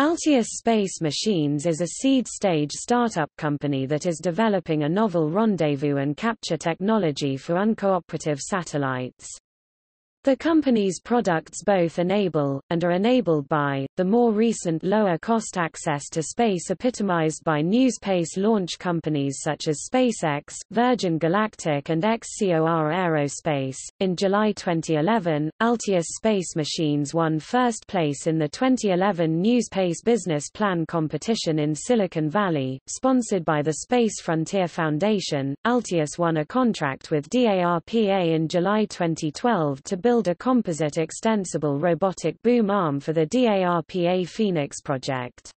Altius Space Machines is a seed-stage startup company that is developing a novel rendezvous and capture technology for uncooperative satellites. The company's products both enable, and are enabled by, the more recent lower-cost access to space epitomized by NewSpace launch companies such as SpaceX, Virgin Galactic and XCOR Aerospace. In July 2011, Altius Space Machines won first place in the 2011 New Space Business Plan competition in Silicon Valley, sponsored by the Space Frontier Foundation. Altius won a contract with DARPA in July 2012 to build build a composite extensible robotic boom arm for the DARPA Phoenix project.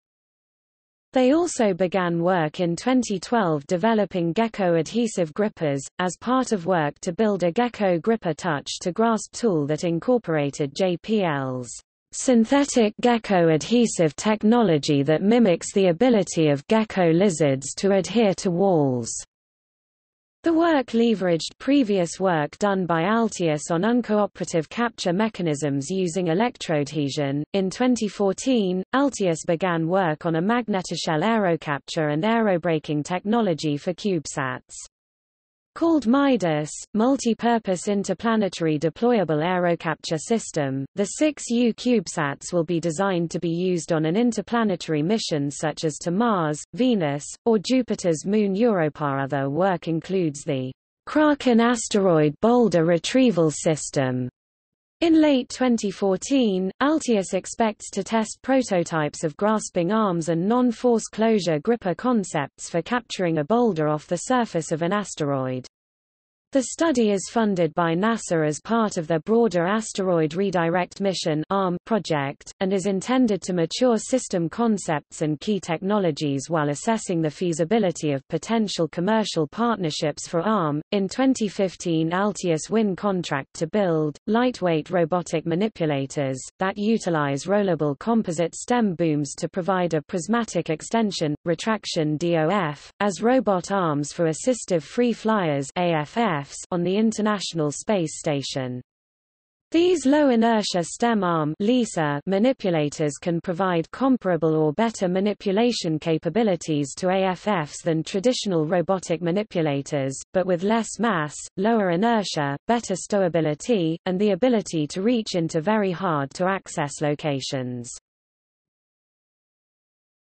They also began work in 2012 developing gecko adhesive grippers, as part of work to build a gecko gripper touch to grasp tool that incorporated JPL's synthetic gecko adhesive technology that mimics the ability of gecko lizards to adhere to walls. The work leveraged previous work done by Altius on uncooperative capture mechanisms using electroadhesion. In 2014, Altius began work on a magnetoshell aerocapture and aerobraking technology for CubeSats. Called MIDAS, Multi-Purpose Interplanetary Deployable Aerocapture System, the 6U CubeSats will be designed to be used on an interplanetary mission such as to Mars, Venus, or Jupiter's moon Europa. Other work includes the Kraken asteroid boulder retrieval system. In late 2014, Altius expects to test prototypes of grasping arms and non-force closure gripper concepts for capturing a boulder off the surface of an asteroid. The study is funded by NASA as part of their broader Asteroid Redirect Mission ARM project, and is intended to mature system concepts and key technologies while assessing the feasibility of potential commercial partnerships for ARM. In 2015 Altius win contract to build, lightweight robotic manipulators, that utilize rollable composite stem booms to provide a prismatic extension, retraction DOF, as robot arms for assistive free flyers AFF on the International Space Station. These low-inertia stem arm LISA manipulators can provide comparable or better manipulation capabilities to AFFs than traditional robotic manipulators, but with less mass, lower inertia, better stowability, and the ability to reach into very hard-to-access locations.